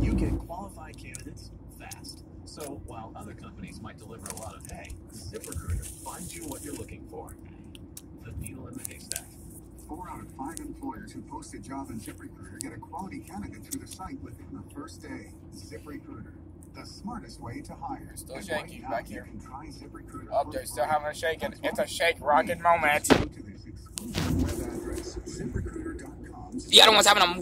you get qualified candidates fast. So while other companies might deliver a lot of hay, ZipRecruiter finds you what you're looking for. The needle in the haystack. Four out of five employers who post a job in ZipRecruiter get a quality candidate through the site within the first day. ZipRecruiter, the smartest way to hire. Still shaking right back here. can try ZipRecruiter Oh, they're still having a shaking. It's a shake rocket moment. The other one's having a